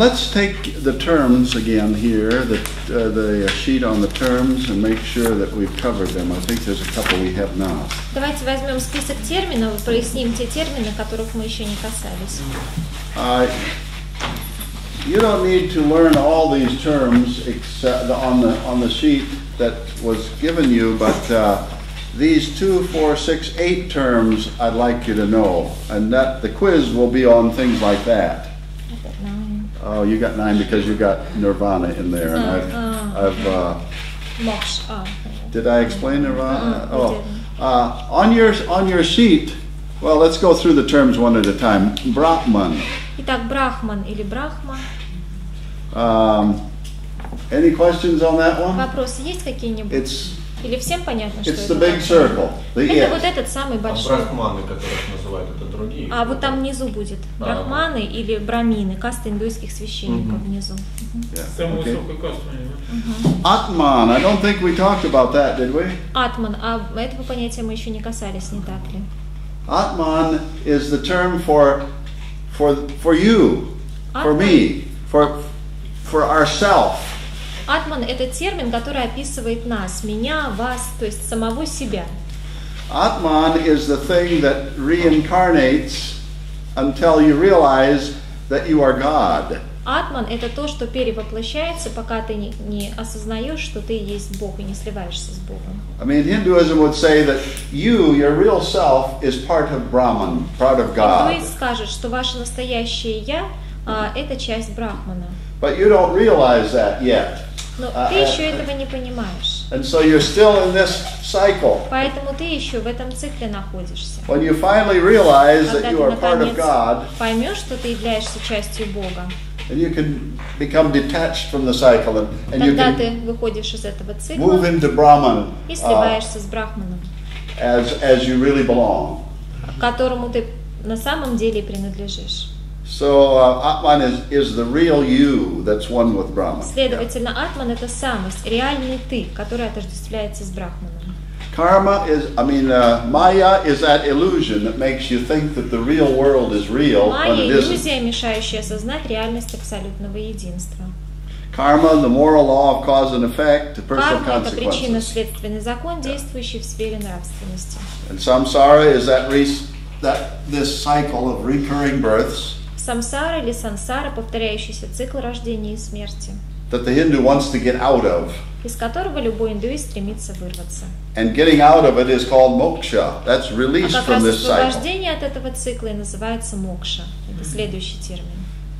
Let's take the terms again here, the, uh, the sheet on the terms, and make sure that we've covered them. I think there's a couple we have not. Давайте возьмем список терминов и проясним те термины, которых мы еще не касались. Uh, You don't need to learn all these terms except on the, on the sheet that was given you, but uh, these two, four, six, eight terms I'd like you to know. And that, the quiz will be on things like that. Oh, you got nine because you got nirvana in there, and I've, I've, uh, Мокш. А, did I explain nirvana? Uh-uh, you Oh, didn't. uh, on your, on your sheet, well, let's go through the terms one at a time. Brahman, Итак, брахман или брахма. um, any questions on that one? Вопросы есть какие-нибудь? It's, Или всем понятно, что it's это the big circle, the Это вот этот самый А большой. брахманы, которых называют, это другие. А вот там внизу будет А. брахманы или брамины, каста индуйских священников внизу. Касту они, да? Atman, I don't think we talked about that, did we? Атман, а этого понятия мы еще не касались, не так ли? Atman is the term for, for, for you, for Atman. me, for, for ourself. Атман – это термин, который описывает нас, меня, вас, то есть самого себя. Atman is the thing that reincarnates until you realize that you are God. Атман – это то, что перевоплощается, пока ты не, не осознаешь, что ты есть Бог и не сливаешься с Богом. I mean, Hinduism would say that you, your real self, is part of Brahman, part of God. Индуист скажет, что ваше настоящее «я» а, – это часть Брахмана. But you don't realize that yet. Но А, ты э, еще этого не понимаешь. And so you're still in this cycle. Поэтому ты еще в этом цикле находишься. When you finally realize Когда that you are part of God, поймешь, что ты являешься частью Бога, and you can become detached from the cycle and, and you can ты выходишь из этого move цикла into Brahman и uh, сливаешься с Брахманом, as, as you really belong. которому ты на самом деле принадлежишь. So uh, Atman is, is the real you that's one with Brahman. Следовательно, Атман – это самость, реальный ты, который отождествляется с Брахманом. Karma is, I mean, uh, Maya is that illusion that makes you think that the real world is real when Майя – it isn't. иллюзия, мешающая осознать реальность абсолютного единства. Karma, the moral law of cause and effect, the personal Карма – это consequences. причинно-следственный закон, действующий в сфере нравственности. And samsara is that, re- that this cycle of recurring births Самсара или сансара – повторяющийся цикл рождения и смерти, that the Hindu wants to get out of. из которого любой индуист стремится вырваться. And getting out of it is called moksha. That's А release как from this cycle. освобождение от этого цикла и называется мокша. Это следующий термин.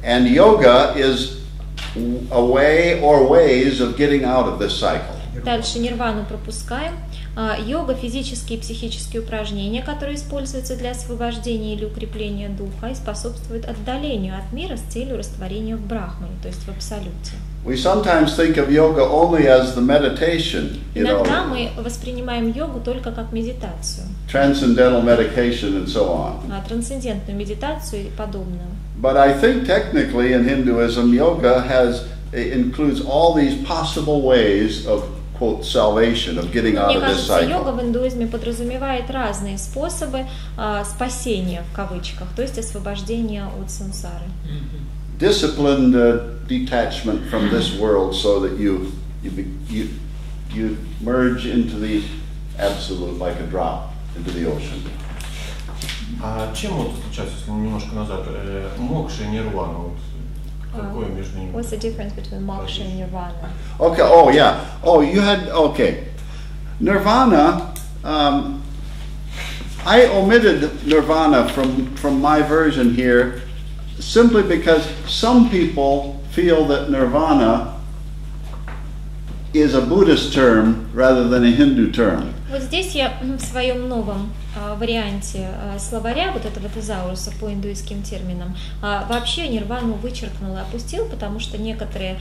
And yoga is a way or ways of getting out of this cycle. Дальше нирвану пропускаем. А, Йога – физические и психические упражнения, которые используются для освобождения или укрепления духа и способствуют отдалению от мира с целью растворения в брахмане, то есть в абсолюте. We sometimes think of yoga only as the meditation, Иногда мы воспринимаем йогу только как медитацию, transcendental meditation and so on. а, трансцендентную медитацию и подобное. But I think technically in Hinduism, yoga has includes all these possible ways of quote salvation, of getting Но out Мне of this кажется, йога cycle. в индуизме подразумевает разные способы а, спасения в кавычках, то есть освобождения от сансары. Disciplined uh, detachment from this world, so that you you be, you you merge into the absolute like a drop into the ocean. А чем вот отличается, если немножко назад, э, мокша и нирвана? Вот, какое между ними? What's the difference between moksha and nirvana? Okay. Oh, yeah. Oh, you had okay. Nirvana. Um, I omitted nirvana from from my version here, simply because some people feel that nirvana is a Buddhist term rather than a Hindu term. Вот здесь я м, в своем новом а, варианте а, словаря вот этого тезауруса по индуистским терминам а, вообще нирвану вычеркнул и опустил, потому что некоторые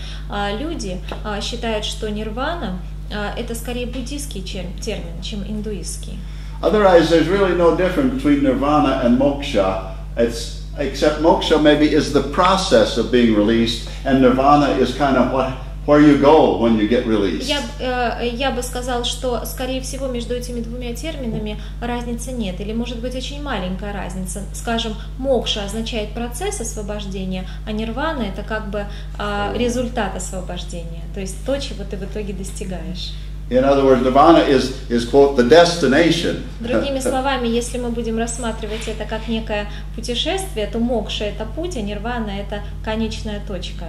люди считают, что нирвана это скорее буддийский термин, чем индуистский. Otherwise, there's really no difference between nirvana and moksha. It's except moksha maybe is the process of being released, and nirvana is kind of what where you go when you get released. Я, э, я бы сказал, что, скорее всего, между этими двумя терминами разницы нет, или может быть очень маленькая разница. Скажем, мокша означает процесс освобождения, а нирвана это как бы а, результат освобождения, то есть то, чего ты в итоге достигаешь. In other words, nirvana is, is quote, the destination. Другими словами, если мы будем рассматривать это как некое путешествие, то мокша это путь, а нирвана это конечная точка.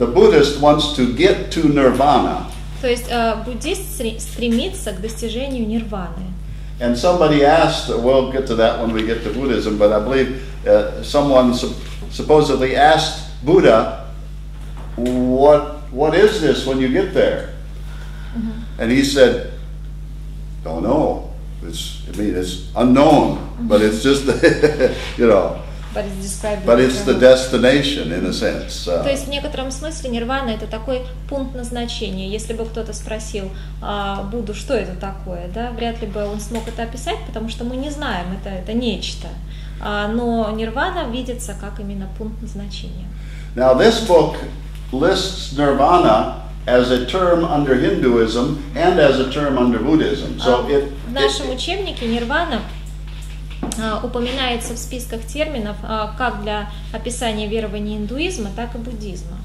э. The Buddhist wants to get to nirvana. То есть э, буддист стре- стремится к достижению нирваны. And somebody asked, we'll get to that when we get to Buddhism, but I believe uh, someone sup- supposedly asked Buddha, what, what is this when you get there? And he said, don't know. It's, I mean, it's unknown, but it's just, you know, But it's described but it's the destination in a sense. Uh, То есть в некотором смысле нирвана это такой пункт назначения. Если бы кто-то спросил а, Будду, что это такое, да, вряд ли бы он смог это описать, потому что мы не знаем, это, это нечто. А, но нирвана видится как именно пункт назначения. Now, this book lists nirvana as a term under Hinduism and as a term under Buddhism. So А, it, в нашем it- учебнике нирвана упоминается в списках терминов а, как для описания верований индуизма, так и буддизма.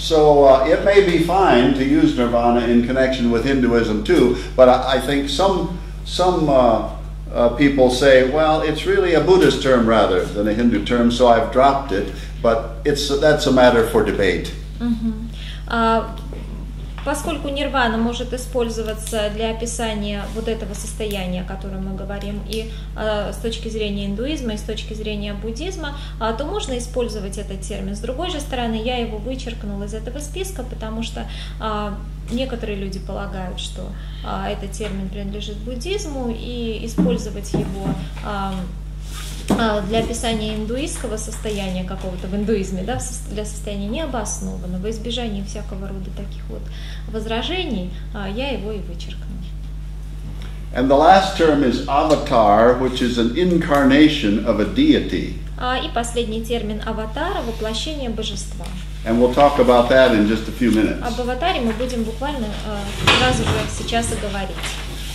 so uh, it may be fine to use nirvana in connection with Hinduism too, but I, I think some some uh, uh, people say, well, it's really a Buddhist term rather than a Hindu term, so I've dropped it. But it's that's a matter for debate. А, Поскольку нирвана может использоваться для описания вот этого состояния, о котором мы говорим, и а, с точки зрения индуизма, и с точки зрения буддизма, а, то можно использовать этот термин. С другой же стороны, я его вычеркнула из этого списка, потому что а, некоторые люди полагают, что этот термин принадлежит буддизму, и использовать его для описания индуистского состояния какого-то в индуизме, да, для состояния необоснованного, во избежание всякого рода таких вот возражений, а, я его и вычеркнула. And the last term is avatar, which is an incarnation of a deity. А, И последний термин аватара – воплощение божества. And we'll talk about that in just a few minutes. Об аватаре мы будем буквально а, сразу же сейчас и говорить.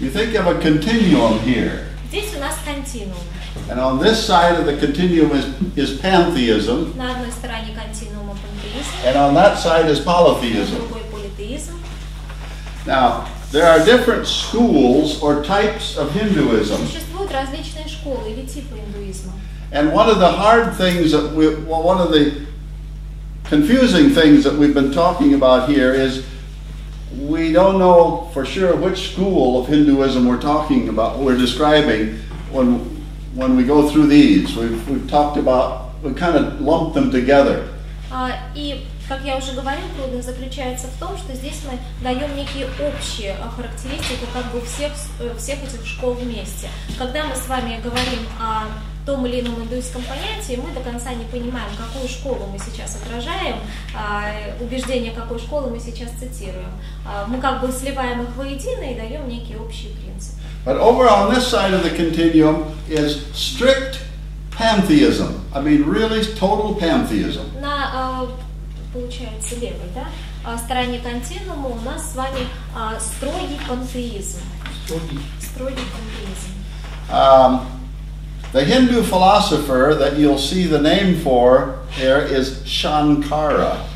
You think of a continuum here. Здесь у нас континуум. And on this side of the continuum is, is pantheism, На одной стороне континуума пантеизм, and on that side is на polytheism. другой политеизм. Now, there are different schools or types of Hinduism. Существуют различные школы или типы индуизма. And one of the hard things that we, well, one of the confusing things that we've been talking about here is we don't know for sure which school of Hinduism we're talking about, we're describing when, when we go through these. We've, we've talked about, we kind of lumped them together. А, И, как я уже говорила, трудность заключается в том, что здесь мы даем некие общие а, характеристики как бы всех, с- э, всех этих школ вместе. Когда мы с вами говорим о том или ином индуистском понятии, мы до конца не понимаем, какую школу мы сейчас отражаем, а, убеждения какой школы мы сейчас цитируем. А, Мы как бы сливаем их воедино и даем некие общие принципы. But over on this side of the continuum is strict pantheism. I mean, really total pantheism. На, а, получается, левой, да, стороне континуума у нас с вами строгий пантеизм. Строгий пантеизм. Um, The Hindu philosopher that you'll see the name for here is Shankara.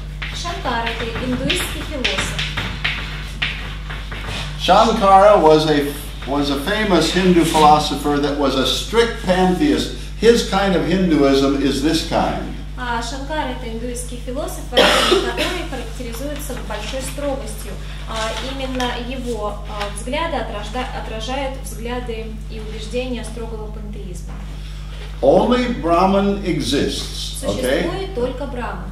Shankara, was a was a famous Hindu philosopher that was a strict pantheist. His kind of Hinduism is this kind. А Шанкар это индуистский философ, который характеризуется большой строгостью. А именно его а, взгляды отражают взгляды и убеждения строгого пантеизма. Only Brahman exists. Okay. Существует только Брахман.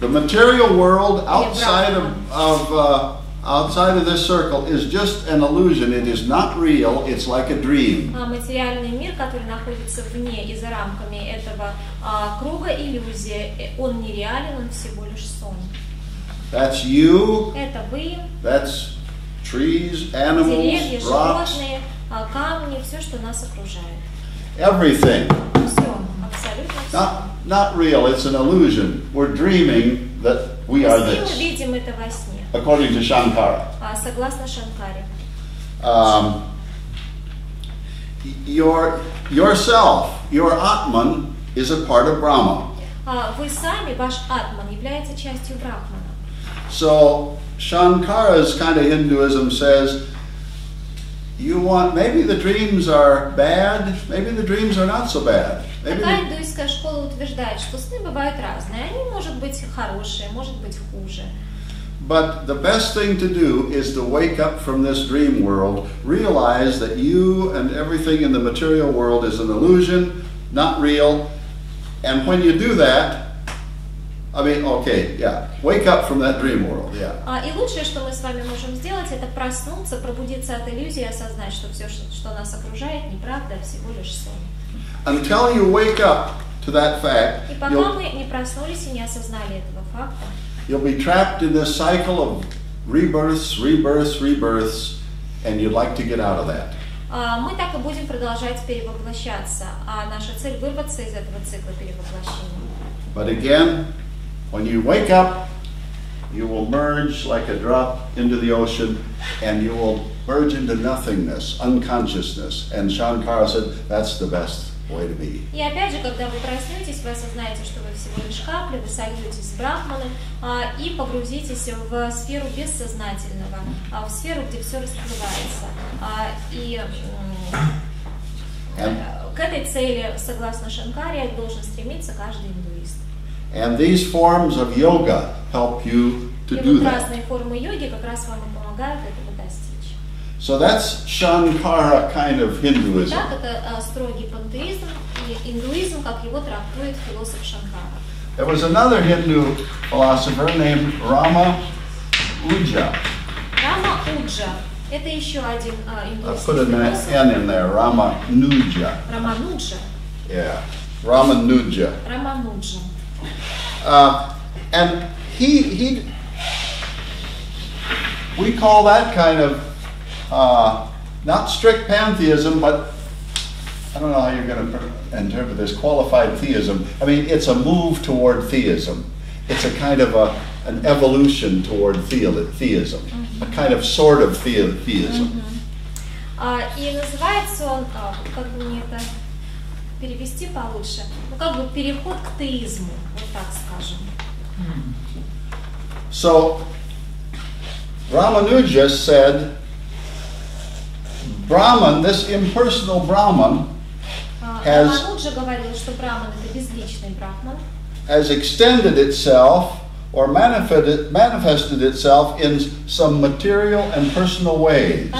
The material world outside of, of uh, outside of this circle is just an illusion. It is not real. It's like a dream. А материальный мир, который находится вне и за рамками этого а, круга иллюзии, э, он нереален, он всего лишь сон. That's you. Это вы, That's trees, деревья, animals, rocks, животные, а, камни, все, что нас окружает. everything. Все, абсолютно все. Not not real. It's an illusion. We're dreaming that we are Мы this, видим это во сне, according to Shankara. а, согласно Шанкаре. Um, your yourself, your Atman, is a part of Brahma. А Вы сами, ваш атман, является частью Брахмана. So Shankara's kind of Hinduism says you want maybe the dreams are bad, maybe the dreams are not so bad. Maybe Такая the- индуистская школа утверждает, что сны бывают разные. Они, может быть, хорошие, может быть, хуже. but the best thing to do is to wake up from this dream world, realize that you and everything in the material world is an illusion, not real. And when you do that, I mean, okay, yeah, wake up from that dream world, yeah. А, И лучшее, что мы с вами можем сделать, это проснуться, пробудиться от иллюзии и осознать, что все, что нас окружает, неправда, а всего лишь сон. Until you wake up to that fact, И пока you'll, мы не проснулись и не осознали этого факта, you'll be trapped in this cycle of rebirths, rebirths, rebirths, and you'd like to get out of that. а, мы так и будем продолжать перевоплощаться, а наша цель вырваться из этого цикла перевоплощения. But again, when you wake up, you will merge like a drop into the ocean and you will merge into nothingness, unconsciousness. And Shankara said that's the best way to be. И опять же, когда вы проснетесь, вы осознаете, что вы всего лишь капли, вы сольетесь с Брахманом а, и погрузитесь в сферу бессознательного, а, в сферу, где все расплывается. А, и к этой цели, согласно Шанкаре, должен стремиться каждый индуист. and these forms of yoga help you to и do вот that. разные формы йоги как раз вам и помогают достичь. So that's Shankara kind of Hinduism. Так, это а, строгий пантеизм и индуизм, как его трактует философ Шанкара. There was another Hindu philosopher named Rama Uja. Рама Уджа – это еще один а, I индуистский put an философ. N in there, Ramanuja. Рамануджа. Yeah, Ramanuja. Рамануджа. Uh, and he, he, we call that kind of uh, not strict pantheism, but I don't know how you're going to interpret this qualified theism. I mean, it's a move toward theism. It's a kind of a, an evolution toward theo- theism, a kind of sort of the- theism. А, и называется он, а, как бы мне это перевести получше, ну как бы переход к теизму, вот так скажем. So Ramanuja said, Brahman, this impersonal Brahman, has, has extended itself or manifested, manifested itself in some material and personal ways.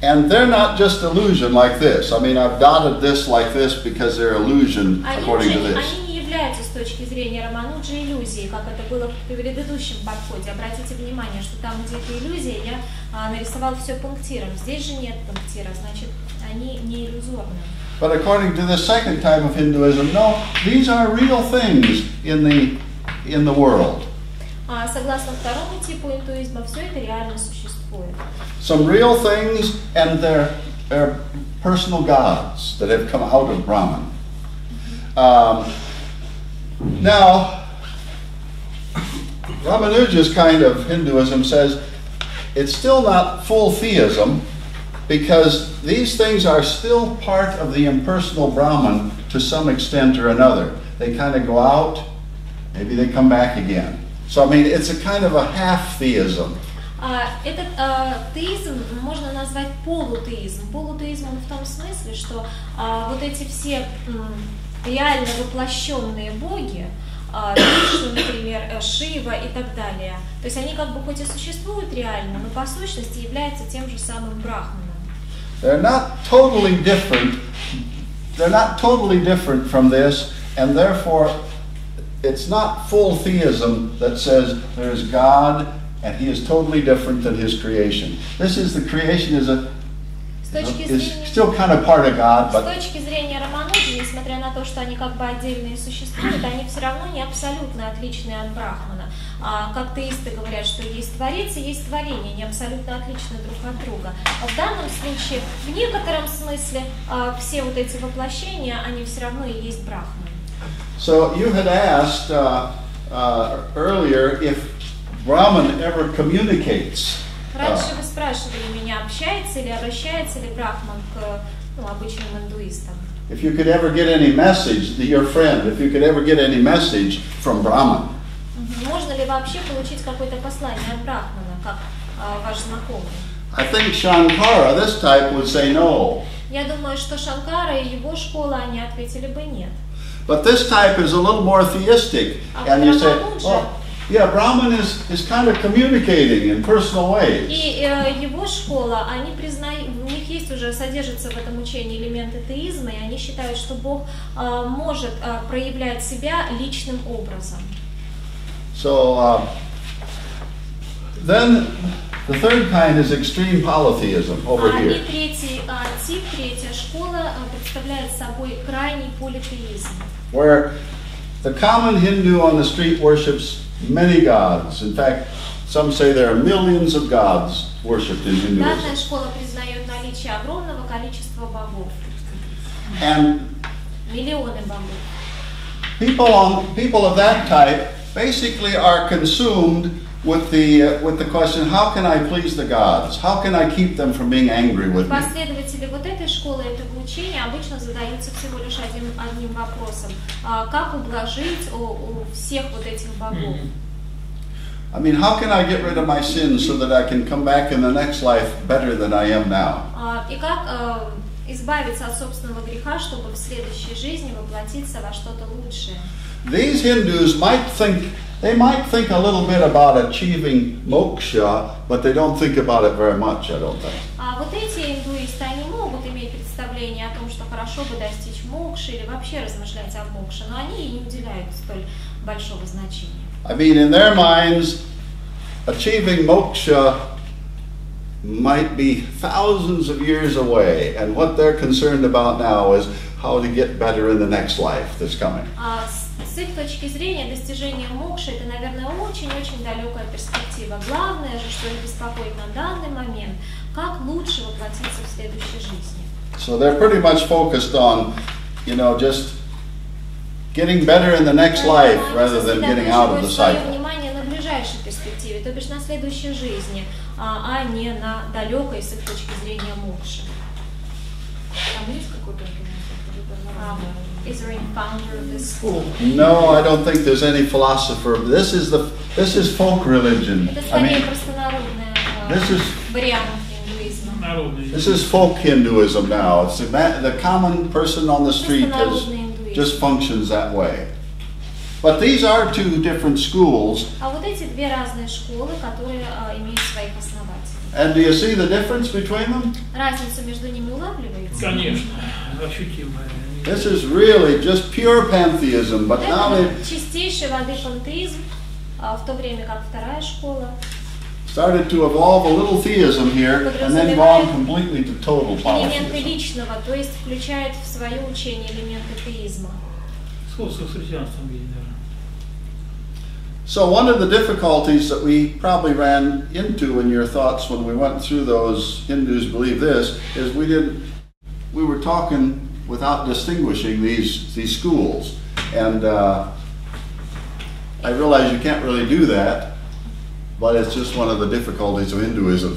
And they're not just illusion like this. I mean, I've dotted this like this because they're illusion according to this. Являются с точки зрения Рамануджа иллюзией, как это было в предыдущем подходе. Обратите внимание, что там, где это иллюзия, я а, нарисовал все пунктиром. Здесь же нет пунктира, значит, они не иллюзорны. But according to the second type of Hinduism, no, these are real things in the in the world. А согласно второму типу интуизма, все это реально существует. Some real things and they're, they're personal gods that have come out of Brahman. Um, now, Ramanuja's kind of Hinduism says it's still not full theism because these things are still part of the impersonal Brahman to some extent or another. They kind of go out, maybe they come back again. So, I mean, it's a kind of a half theism. А, Этот а, теизм можно назвать полутеизм. Полутеизм он в том смысле, что а, вот эти все м, реально воплощенные боги, а, Вишну, например, э, Шива и так далее, то есть они как бы хоть и существуют реально, но по сущности являются тем же самым брахманом. They're not totally different. They're not totally different from this, and therefore, it's not full theism that says there's God and He is totally different than His creation. This is the creation is a is still kind of part of God, but несмотря на то, что они как бы отдельные существуют, они все равно не абсолютно отличные от Брахмана. А, как теисты говорят, что есть творец и есть творение, они абсолютно отличны друг от друга. А в данном случае, в некотором смысле, а, все вот эти воплощения, они все равно и есть Брахман. so you had asked uh, uh, earlier if Brahman ever communicates. Раньше вы спрашивали меня, общается или обращается ли Брахман к ну, обычным индуистам. If you could ever get any message, your friend, if you could ever get any message from Brahman. Мгм. Можно ли вообще получить какое-то послание от Брахмана, как а, ваш знакомый? I think Shankara, this type, would say no. Я думаю, что Шанкара и его школа, они ответили бы нет. But this type is a little more theistic. А And you say, Brahman oh, yeah, Brahman is, is kind of communicating in personal ways. И э, его школа, они признают, у них есть уже, содержатся в этом учении элементы теизма, и они считают, что Бог э, может э, проявлять себя личным образом. So uh, then the third kind is extreme polytheism over А, и here. третий а, тип, третья школа э, представляет собой крайний политеизм. where the common Hindu on the street worships many gods. In fact, some say there are millions of gods worshipped in Hinduism. And people, on, people of that type basically are consumed with the uh, with the question, how can I please the gods? How can I keep them from being angry with me? Последователи вот этой школы, этого учения обычно задаются всего лишь один, одним вопросом. А, как ублажить у, у всех вот этих богов? I mean, how can I get rid of my sins so that I can come back in the next life better than I am now? А, и как а, избавиться от собственного греха, чтобы в следующей жизни воплотиться во что-то лучшее? These Hindus might think they might think a little bit about achieving moksha, but they don't think about it very much, I don't think. А вот эти индуисты, они могут иметь представление о том, что хорошо бы достичь мокши или вообще размышлять о мокше, но они ей не уделяют столь большого значения. I mean, in their minds, achieving moksha might be thousands of years away, and what they're concerned about now is how to get better in the next life that's coming. А с, их точки зрения достижение мокши это, наверное, очень-очень далекая перспектива. Главное же, что их беспокоит на данный момент, как лучше воплотиться в следующей жизни. So they're pretty much focused on, you know, just getting better in the next life rather than getting out of the cycle. внимание на ближайшей перспективе, то бишь на следующей жизни, а, а не на далекой с их точки зрения мокши. Там есть какой-то Um, is there any founder of this school? No, I don't think there's any philosopher. This is the this is folk religion. Это I скорее mean, простонародный а, This is- вариант индуизма. Народный. this is folk Hinduism now. It's the, ma- the common person on the street has, Простонародный индуизм. just functions that way. But these are two different schools. А вот эти две разные школы, которые а, имеют своих основателей. And do you see the difference between them? Разницу между ними улавливаете? Конечно, ощутимая. This is really just pure pantheism, but now Это they've чистейшей воды пантеизм, а, в то время как вторая школа started to evolve a little theism here and then gone completely to total элементы polytheism. личного, то есть включает в свое учение элементы теизма. Сходство с христианством, видно. So one of the difficulties that we probably ran into in your thoughts when we went through those Hindus believe this is we didn't we were talking without distinguishing these these schools and uh, I realize you can't really do that but it's just one of the difficulties of Hinduism.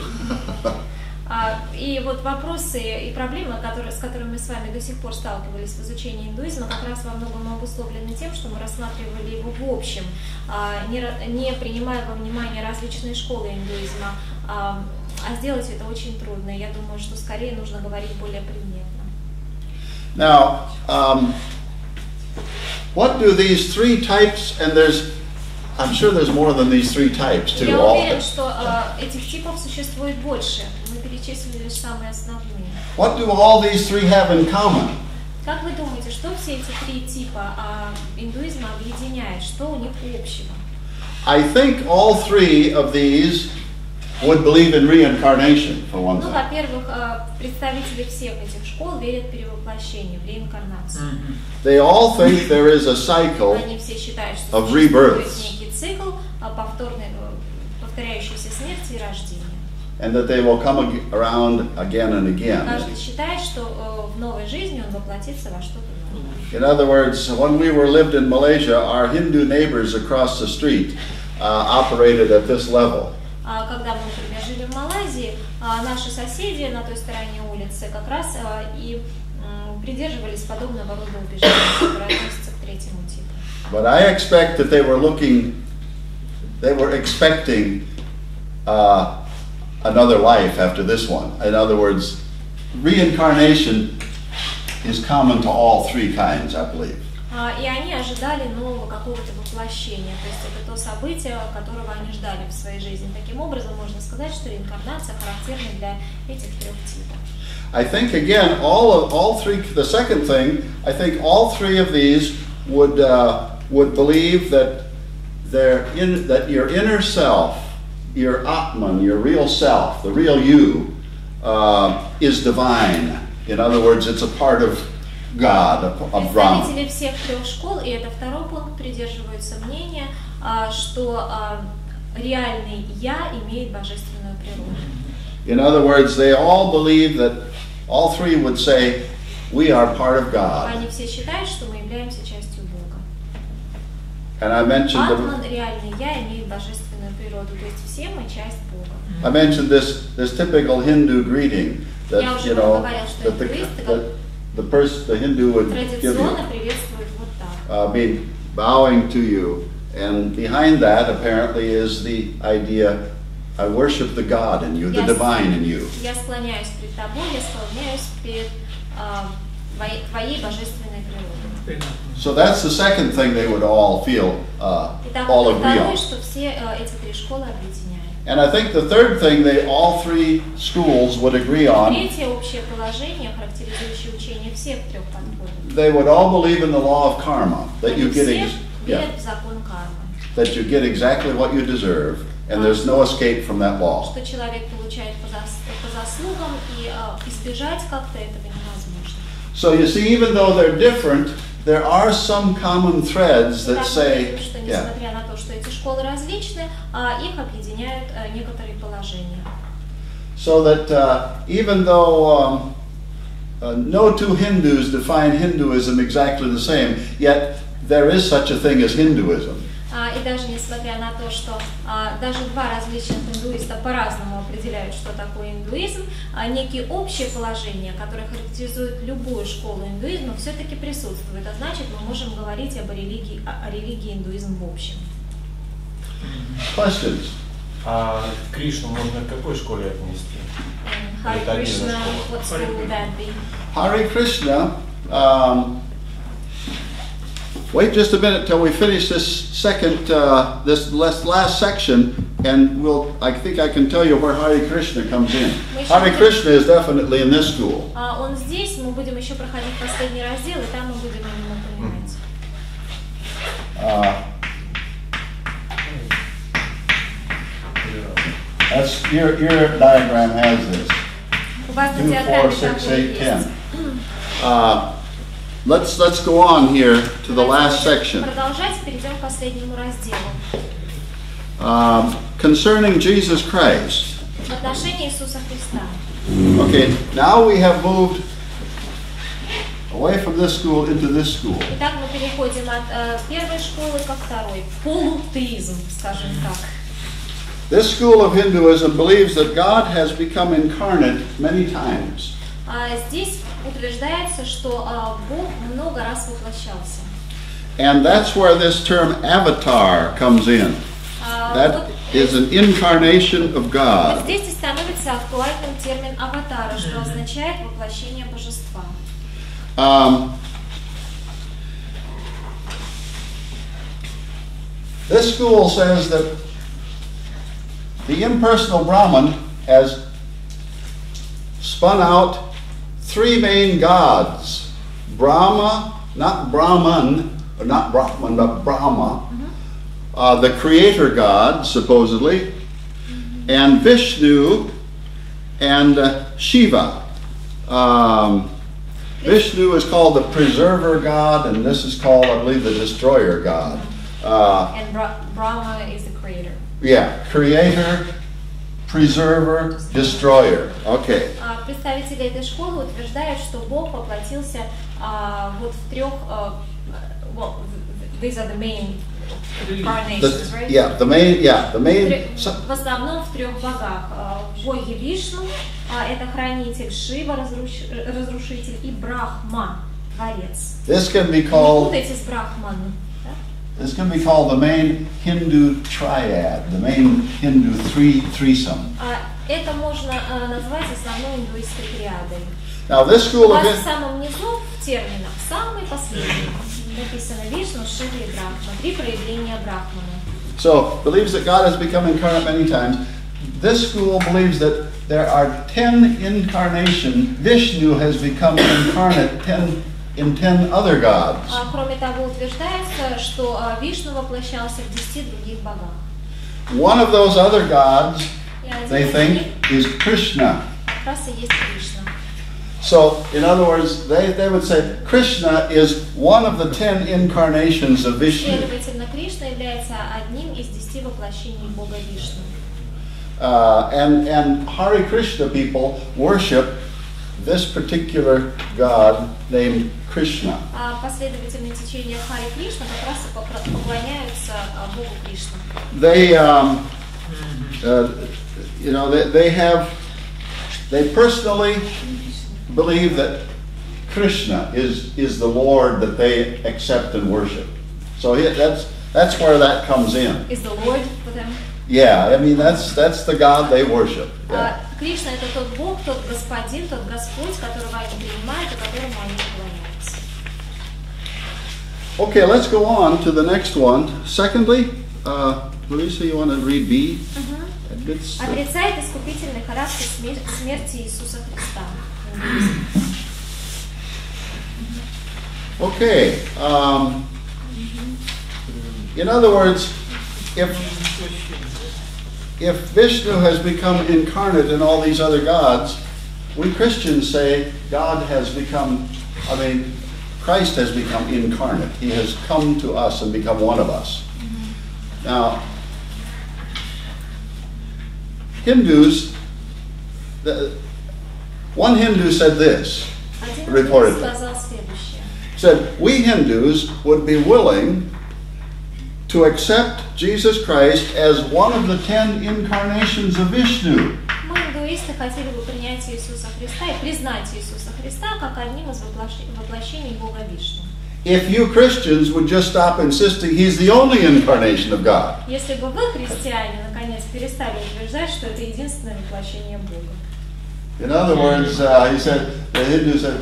А, И вот вопросы и проблемы, которые, с которыми мы с вами до сих пор сталкивались в изучении индуизма, как раз во многом обусловлены тем, что мы рассматривали его в общем, а, не, не принимая во внимание различные школы индуизма. А, а сделать это очень трудно. Я думаю, что скорее нужно говорить более предметно. Now, um, what do these three types, and there's, I'm sure there's more than these three types too. Я all- уверен, что а, этих типов существует больше. Мы перечислили лишь самые основные. What do all these three have in common? Как вы думаете, что все эти три типа а, индуизма объединяет? Что у них общего? I think all three of these would believe in reincarnation, for one Ну, thing. во-первых, а, представители всех этих all they all think there is a cycle of rebirths. And that they will come ag around again and again. In other words, when we were lived in Malaysia, our Hindu neighbors across the street uh, operated at this level. А когда мы, например, жили в Малайзии, а, наши соседи на той стороне улицы как раз а, и придерживались подобного рода убеждений, которые относятся к третьему типу. But I expect that they were looking, they were expecting uh, another life after this one. In other words, reincarnation is common to all three kinds, I believe. А, И они ожидали нового какого-то воплощения, то есть это то событие, которого они ждали в своей жизни. Таким образом, можно сказать, что реинкарнация характерна для этих трех типов. I think again, all of all three. The second thing, I think all three of these would uh, would believe that they're in that your inner self, your atman, your real self, the real you, uh, is divine. In other words, it's a part of God, Brahma. Представители всех трех школ, и это второй пункт, придерживаются мнения, а, что а, реальный «я» имеет божественную природу. In other words, they all believe that all three would say, "We are part of God." Они все считают, что мы являемся частью Бога. And I mentioned Атман, реальный «я» имеет божественную природу, то есть все мы часть Бога. I mentioned this this typical Hindu greeting that you know that the that the person the Hindu would give you Традиционно приветствуют вот так. uh, be bowing to you, and behind that apparently is the idea I worship the God in you, the Yes. divine in you. Я склоняюсь пред тобой, я склоняюсь перед а, твоей, твоей божественной природой. So that's the second thing they would all feel uh, Итак, all это agree второе, on. And I think the third thing they all three schools would agree on. They would all believe in the law of karma, that you get yeah, that you get exactly what you deserve, and there's no escape from that law. So you see, even though they're different, there are some common threads that say, yeah. So that uh, even though um, uh, no two Hindus define Hinduism exactly the same, yet there is such a thing as Hinduism. А, И даже несмотря на то, что а, даже два различных индуиста по-разному определяют, что такое индуизм, а, некие общие положения, которые характеризуют любую школу индуизма, все-таки присутствуют. А значит, мы можем говорить об религии, о, религии индуизм в общем. Questions? А Кришну можно к какой школе отнести? Хари Кришна, what school would that be? Hare Krishna. Um, wait just a minute till we finish this second, uh, this last, last section, and we'll. I think I can tell you where Hare Krishna comes in. Hare Krishna is definitely in this school. А, Он здесь, мы будем еще проходить последний раздел, и там мы будем о нем упоминать. Uh, that's your your diagram has this. У вас на Two, диаграмме four, six, такое eight, ten. есть. Uh, let's let's go on here to the last Давайте section. Продолжать, перейдем к последнему разделу. Um, concerning Jesus Christ. В отношении Иисуса Христа. Okay, now we have moved away from this school into this school. Итак, мы переходим от э, первой школы ко второй. Полутеизм, скажем так. This school of Hinduism believes that God has become incarnate many times. А здесь утверждается, что а, Бог много раз воплощался. And that's where this term avatar comes in. А, That вот, is an incarnation of вот God. здесь и становится актуальным термин аватара, что означает воплощение божества. Um, this school says that the impersonal Brahman has spun out three main gods Brahma, not Brahman, or not Brahman, but Brahma, uh, the creator god, supposedly, and Vishnu and uh, Shiva. Um, Vishnu is called the preserver god, and this is called, I believe, the destroyer god. Uh, And Bra- Brahma is the creator. yeah, creator, preserver, destroyer. Okay. А, Представители этой школы утверждают, что Бог воплотился а, вот в трех, а, well, these are the main The, right? yeah, the main, yeah, the main. В основном в трех богах. А, В боге Вишну, а, это хранитель, Шива, разруш- разрушитель, и Брахма, творец. This can be Не called путайте с Брахманом. да? this can be called the main Hindu triad, the main Hindu three threesome. А, Это можно а, назвать основной индуистской триадой. Now this У school of вас Hin- в самом низу в терминах, самый последний, написано Вишну, Шива и Брахма. Три проявления Брахмана. so believes that God has become incarnate many times. This school believes that there are ten incarnation. Vishnu has become incarnate ten in ten other gods. А, Кроме того, утверждается, что а, Вишну воплощался в десяти других богах. One of those other gods, И один they из think, них is Krishna. как раз и есть Вишна. So, in other words, they, they would say Krishna is one of the ten incarnations of Vishnu. Следовательно, Кришна является одним из десяти воплощений бога Вишну. Uh, and, and Hare Krishna people worship this particular god named Krishna. They, um, uh, you know, they, they have, they personally believe that Krishna is is the Lord that they accept and worship. So that's that's where that comes in. Is the Lord for them? Yeah, I mean, that's, that's the God they worship. А, Yeah. Кришна это тот Бог, тот Господин, тот Господь, которого они принимают и которому они поклоняются. Okay, let's go on to the next one. Secondly, uh, Louisa, you want to read B? Admits that- Отрицает искупительный характер смер- смерти Иисуса Христа. Okay. Um, in other words, if if Vishnu has become incarnate in all these other gods, we Christians say God has become, I mean, Christ has become incarnate. He has come to us and become one of us. Now, Hindus, the, one Hindu said this, reported, said, we Hindus would be willing to accept Jesus Christ as one of the ten incarnations of Vishnu. Мы, индуисты, хотели бы принять Иисуса Христа и признать Иисуса Христа как одним из воплощ- воплощений Бога Вишну. If you Christians would just stop insisting he's the only incarnation of God. Если бы вы, христиане, наконец перестали утверждать, что это единственное воплощение Бога. In other words, uh, he said, the Hindu said,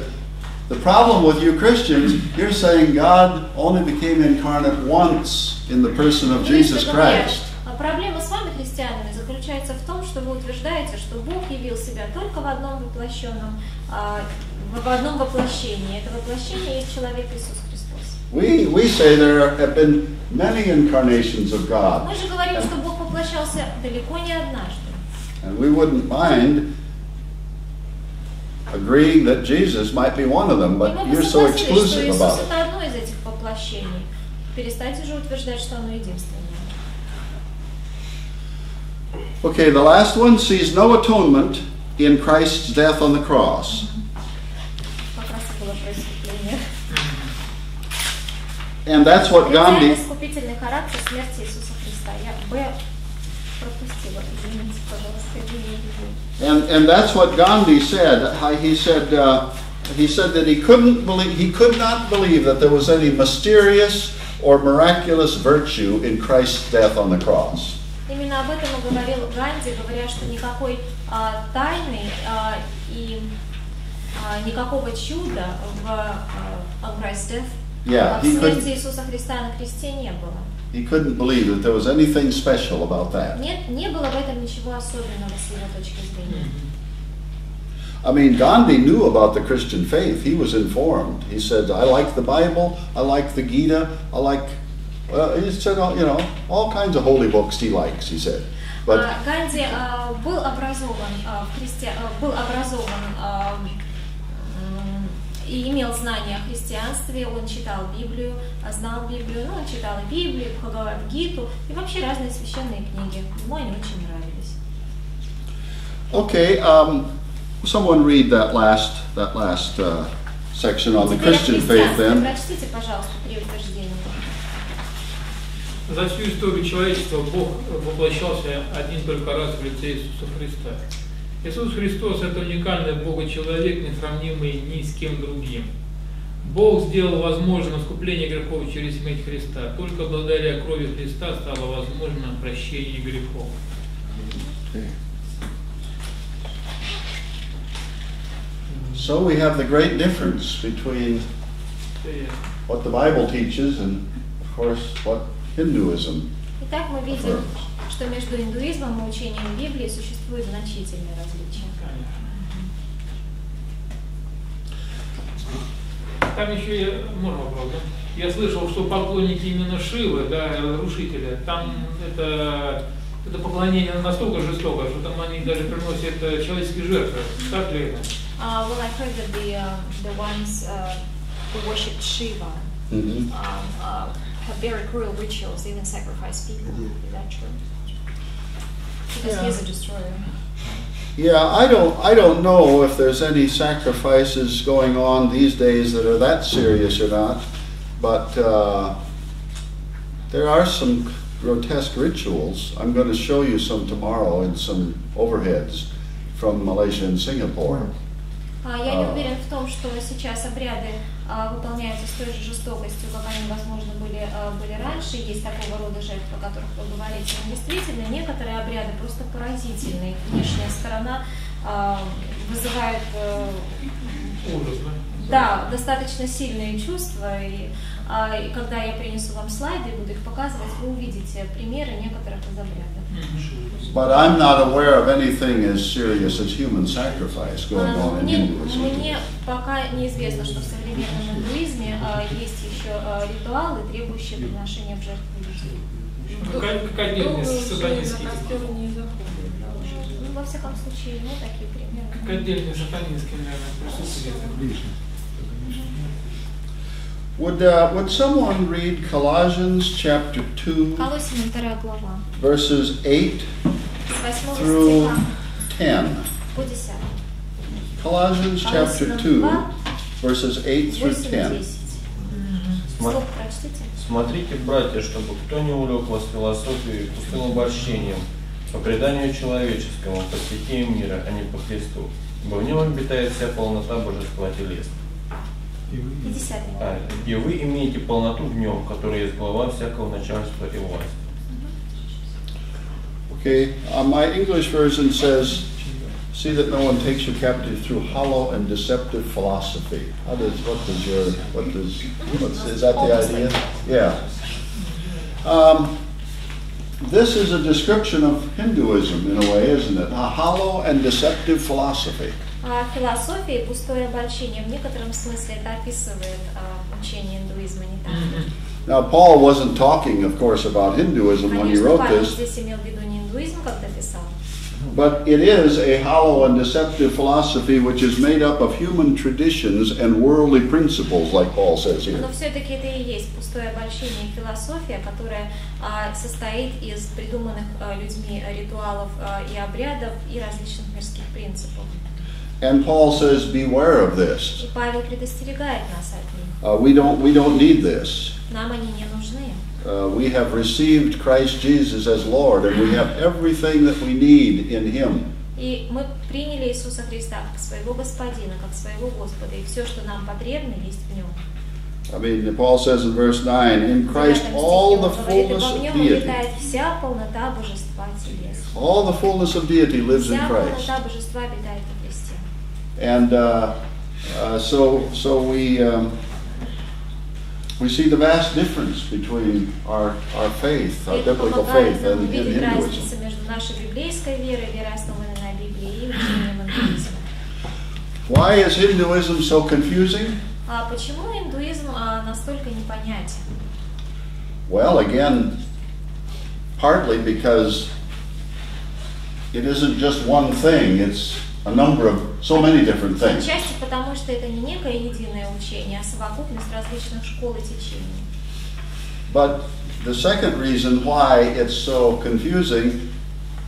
the problem with you Christians, you're saying God only became incarnate once in the person of Jesus Индуисты говорят, Christ. «А проблема с вами, христианами, заключается в том, что вы утверждаете, что Бог явил себя только в одном воплощенном, а, в одном воплощении. Это воплощение есть человек Иисус Христос. We, we say there have been many incarnations of God. Мы же говорим, что Бог воплощался далеко не однажды. And we wouldn't mind agreeing that Jesus might be one of them, И but мы бы you're so согласились, что exclusive Иисус about it. это одно из этих воплощений. Перестаньте же утверждать, что оно единственное. Okay, the last one sees no atonement in Christ's death on the cross. Как раз и было преступление. And that's what Отрицает Gandhi, искупительный характер смерти Иисуса Христа. Я Б пропустила. Извините, пожалуйста, я не видела. And, and that's what Gandhi said. How He said, uh, he said that he couldn't believe, he could not believe that there was any mysterious or miraculous virtue in Christ's death on the cross. Именно об этом и говорил Ганди, говоря, что никакой а, тайны а, и а, никакого чуда в а, on Christ's death, Yeah, а, в he смерти couldn't, Иисуса Христа на кресте не было. he couldn't believe that there was anything special about that. Нет, не было в этом ничего особенного с его точки зрения. I mean, Gandhi knew about the Christian faith. He was informed. He said, I like the Bible, I like the Gita, I like, well, he said, oh, you know, all kinds of holy books he likes, he said. But А, Ганди а, был образован а, в Христе, а, был образован а, м, и имел знания о христианстве, он читал Библию, а, знал Библию, ну, он читал и Библию, Бхагавад-гиту и вообще разные священные книги. Ему они очень нравились. Okay, um, someone read that last, that last uh, section on the Christian faith then. Прочтите, пожалуйста, три утверждения. За всю историю человечества Бог воплощался один только раз в лице Иисуса Христа. Иисус Христос – это уникальный Бога-человек, несравнимый ни с кем другим. Бог сделал возможным искупление грехов через смерть Христа. Только благодаря крови Христа стало возможно прощение грехов. So we have the great difference between what the Bible teaches and, of course, what Hinduism Итак, мы видим, affirms. Что между индуизмом и учением Библии существуют значительные различия. Там еще я, можно вопрос, да? Я слышал, что поклонники именно Шивы, да, разрушителя, там это, это поклонение настолько жестоко, что там они даже приносят э, человеческие жертвы. Так ли это? Uh, well, I heard that the, uh, the ones uh, who worship Shiva Mhm. um, uh, have very cruel rituals, even sacrifice people. Is that true? Because he is a destroyer. Yeah, I don't, I don't know if there's any sacrifices going on these days that are that serious or not, but uh, there are some grotesque rituals. I'm going to show you some tomorrow in some overheads from Malaysia and Singapore. А, Я не А. уверен в том, что сейчас обряды а, Выполняются с той же жестокостью, как они, возможно, были, а, были раньше. Есть такого рода жертвы, о которых вы говорите. Но действительно, некоторые обряды просто поразительные. Внешняя сторона а, вызывает э, Ужас, да? Да, достаточно сильные чувства, и, а, и когда я принесу вам слайды и буду их показывать, вы увидите примеры некоторых из обрядов. But I'm not aware of anything as serious as human sacrifice going А, on in Мне, Hinduism. мне пока неизвестно, что в современном индуизме а, есть еще а, ритуалы, требующие приношения в жертву людей. Как, Ну, во всяком случае, ну, такие примеры. как отдельный сатанинский, наверное, присутствие. Would, uh, would someone read Colossians chapter 2, Колосина 2 глава, verses 8 с 8 through стиха 10? по 10. Colossians chapter Колосина 2, 2, verses 8 through 8 10. 10. Слух прочтите. Смотрите, братья, чтобы кто не увлек вас философией и пустым обольщением, по преданию человеческому, по стихиям мира, а не по Христу. Ибо в нем обитает вся полнота божества телесна. 50 А, и вы имеете полноту в нем, который есть глава всякого начальства и власти. Okay, uh, my English version says, See that no one takes you captive through hollow and deceptive philosophy. How does, what does your, what does, what's, is that the idea? Yeah. Um, this is a description of Hinduism in a way, isn't it? A hollow and deceptive philosophy. А философия и пустое обольщение в некотором смысле это описывает а, учение индуизма, не так ли? Now, Paul wasn't talking, of course, about Hinduism when he wrote this, здесь имел в виду не индуизм, когда писал, but it is a hollow and deceptive philosophy which is made up of human traditions and worldly principles, like Paul says here. но все-таки это и есть пустое обольщение философия, которая а, состоит из придуманных а, людьми ритуалов и обрядов и различных мирских принципов. And Paul says, beware of this. И Павел предостерегает нас от них. Uh, we don't we don't need this. Нам они не нужны. Uh, we have received Christ Jesus as Lord, and we have everything that we need in Him. И мы приняли Иисуса Христа как своего Господина, как своего Господа, и все, что нам потребно, есть в Нем. I mean, Paul says in verse 9, in В Christ девятом all стихе the он говорит, fullness «Во of нем deity, обитает вся полнота Божества телес». all the fullness of deity lives in Вся Christ. And uh, uh, so, so we, um, we see the vast difference between our, our faith, our biblical faith, and, and Hinduism. Why is Hinduism so confusing? Well, again, partly because it isn't just one thing, it's a number of so many different things. Отчасти потому, что это не некое единое учение, а совокупность различных школ и течений. But the second reason why it's so confusing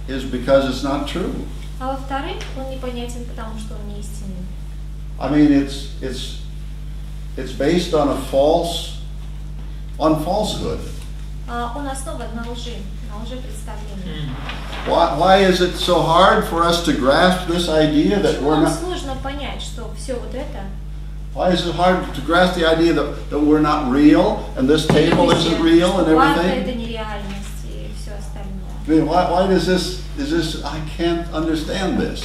is because it's not true. А во-вторых, он непонятен, потому что он не истинный. I mean, it's it's it's based on a false on falsehood. А он основан на лжи, на лжепредставлении. Why, why is it so hard for us to grasp this idea that Почему we're нам not? сложно понять, что все вот это Why is it hard to grasp the idea that, that we're not real and this table Люди isn't верят, real and что кварта это everything? нереальность и все остальное. I mean, why, why does this? Is this? I can't understand this.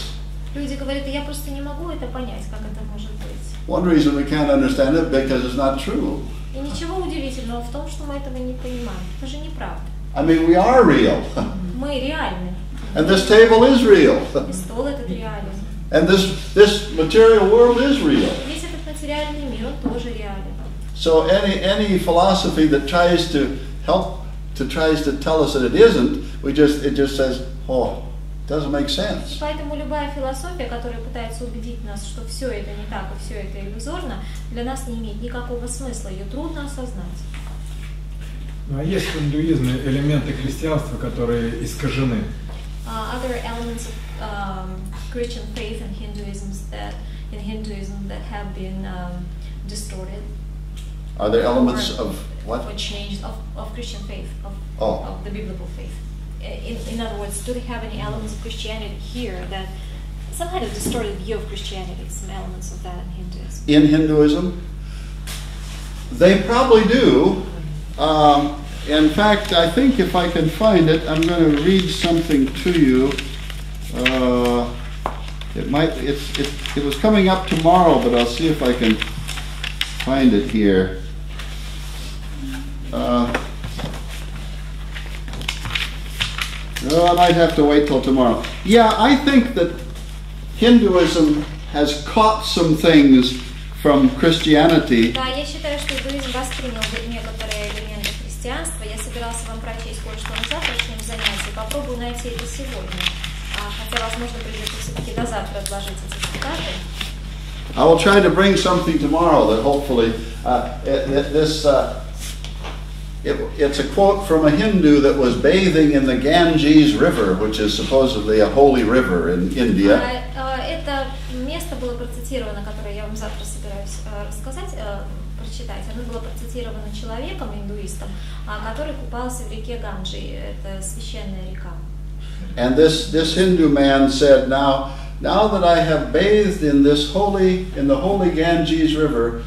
Люди говорят, «Да я просто не могу это понять, как это может быть. One reason we can't understand it because it's not true. И ничего удивительного в том, что мы этого не понимаем. Это же неправда. I mean, we are real, Мы реальны. and this table is real, И стол этот реален. and this this material world is real. Весь этот материальный мир, он тоже реален. So any any philosophy that tries to help to tries to tell us that it isn't, we just it just says, oh, doesn't make И sense. поэтому любая философия, которая пытается убедить нас, что все это не так и все это иллюзорно, для нас не имеет никакого смысла, ее трудно осознать. Ну а есть в индуизме элементы христианства, которые искажены. Uh, other elements of um, Christian faith and Hinduism that in Hinduism that have been um, distorted Are there elements or, of what? or changed of, of Christian faith of, Oh. of the biblical faith. In, in other words, do they have any elements of Christianity here that some kind of distorted view of Christianity, some elements of that in Hinduism? in Hinduism? They probably do. Um, in fact, I think if I can find it, I'm going to read something to you. Uh, it might. It's. It, it was coming up tomorrow, but I'll see if I can find it here. Uh, no, I might have to wait till tomorrow. Yeah, I think that Hinduism has caught some things from Christianity Да, я считаю, что индуизм воспринял некоторые элементы христианства. Я собирался вам прочесть кое-что на завтрашнем занятии. Попробую найти это сегодня. А, хотя, возможно, придется все-таки до завтра отложить эти цитаты. I will try to bring something tomorrow that hopefully uh, it, it- this. Uh, it, it's a quote from a Hindu that was bathing in the Ganges River, which is supposedly a holy river in India. А, а, Это место было процитировано, которое я вам завтра собираюсь э, рассказать, прочитать. Оно было процитировано человеком, индуистом, а, который купался в реке Ганджи. Это священная река. And this, this Hindu man said, now, now that I have bathed in this holy, in the holy Ganges River,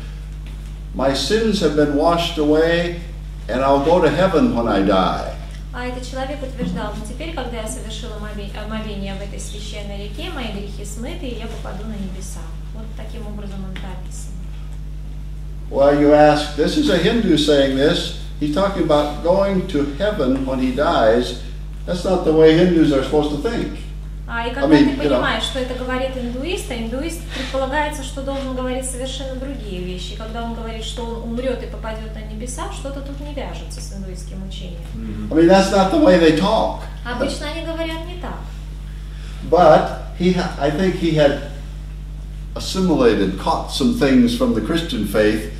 my sins have been washed away, and I'll go to heaven when I die. А этот человек утверждал, ну теперь, когда я совершила омове- омовение в этой священной реке, мои грехи смыты, и я попаду на небеса. Вот таким образом он прописан. Well, you ask, this is a Hindu saying this. He's talking about going to heaven when he dies. That's not the way Hindus are supposed to think. А и когда mean, ты you know. понимаешь, что это говорит индуист, а индуист предполагается, что должен говорить совершенно другие вещи. Когда он говорит, что он умрет и попадет на небеса, что-то тут не вяжется с индуистским учением. I mean, that's not the way they talk. Обычно они говорят не так. But he, ha- I think he had assimilated, caught some things from the Christian faith,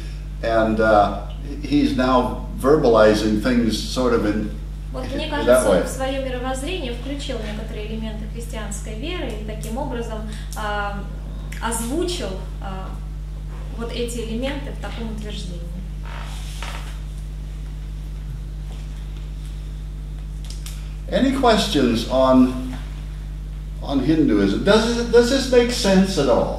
and uh, he's now verbalizing things sort of in, Вот мне in кажется, that он way. в свое мировоззрение включил некоторые элементы христианской веры и таким образом а, озвучил а, вот эти элементы в таком утверждении. Any questions on, on Hinduism? Does, it, does this make sense at all?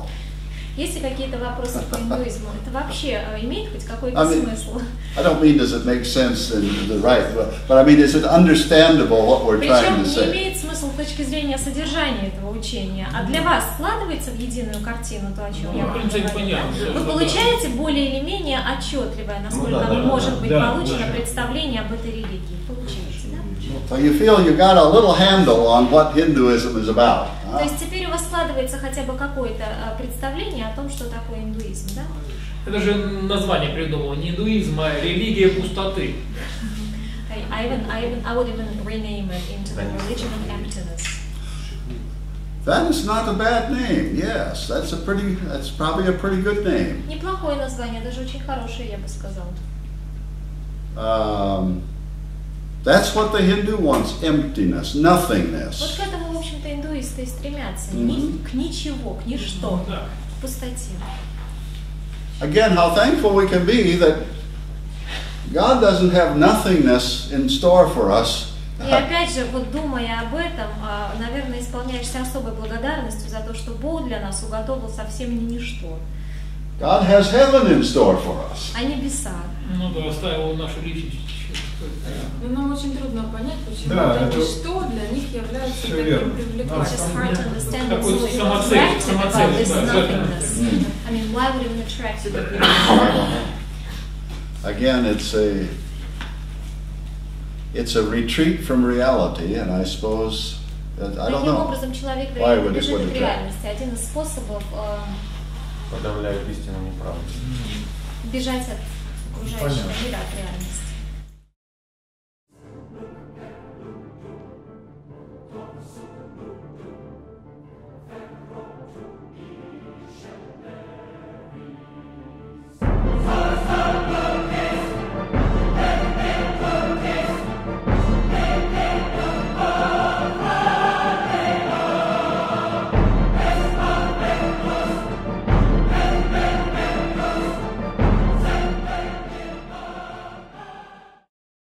Есть ли какие-то вопросы по индуизму? Это вообще э, имеет хоть какой-то А мы- смысл? I don't mean does it make sense in the right, but, but I mean is it understandable what we're trying Причем to не say? имеет смысл с точки зрения содержания этого учения, а для вас складывается в единую картину то, о чем Ну, я говорю, понятно, Вы получаете более или менее отчетливое, насколько Ну да, да, может да. быть Да, получено, да. представление об этой религии. Да? So you feel you got a little handle on what Hinduism is about. huh? То есть теперь у вас складывается хотя бы какое-то э, представление о том, что такое индуизм, да? Это же название придумал, не индуизм, а религия пустоты. I, even, I even, I would even rename it into the religion of emptiness. That is not a bad name. Yes, that's a pretty. That's probably a pretty good name. Неплохое название, даже очень хорошее, я бы сказала. Um, that's what the Hindu wants: emptiness, Вот nothingness. к этому, в общем-то, индуисты и стремятся. Ни- Мгм. к ничего, к ничто, Да. к пустоте. Again, how thankful we can be that God doesn't have nothingness in store for us. И опять же, вот думая об этом, а, наверное, исполняешься особой благодарностью за то, что Бог для нас уготовил совсем не ничто, God has heaven in store for us. а небеса. Ну да, оставил нашу личность. Но нам очень трудно понять, почему Да, это это ничто для них является таким верно. Привлекательным. Такой самоцель, самоцель, this да, nothingness. I mean, why would it attract you? Again, it's a it's a retreat from reality, and I suppose that, I don't know. образом, человек, Why would it- would реальности. Один из способов э, Подавляют истину неправду. бежать от окружающего мира, от реальности.